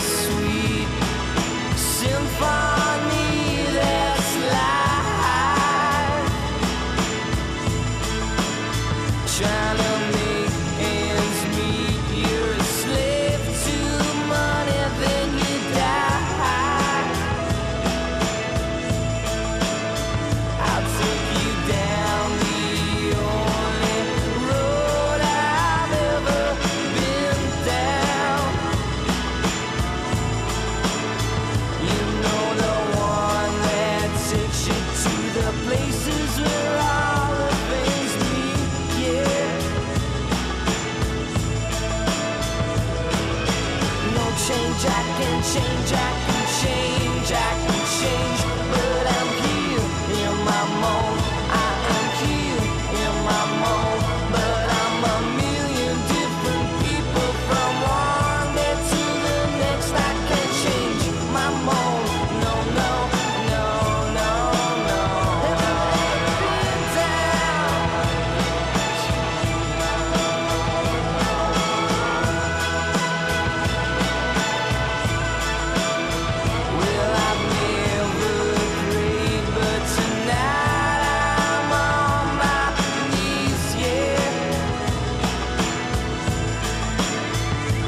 sweet. No chain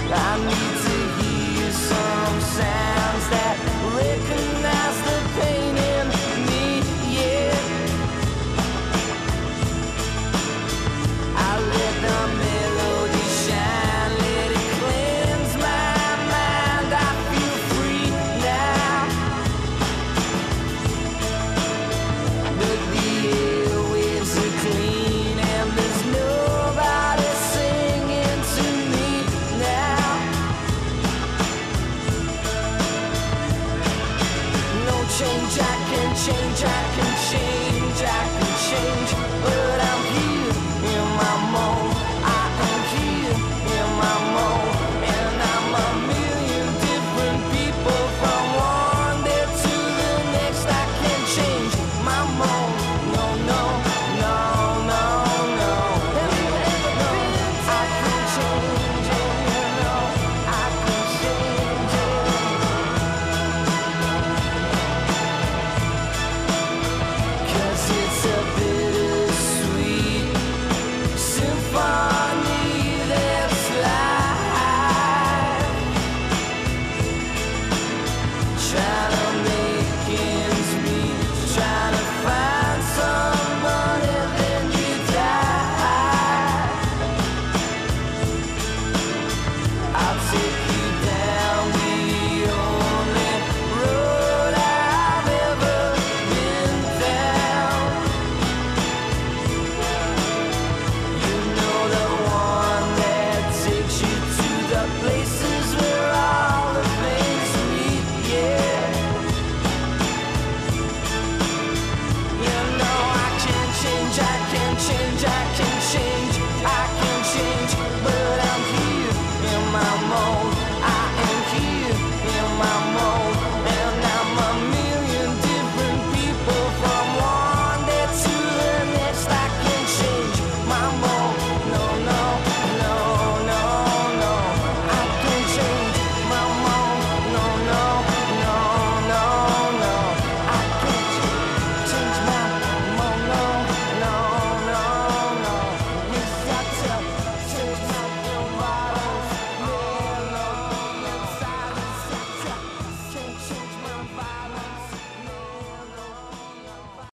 I need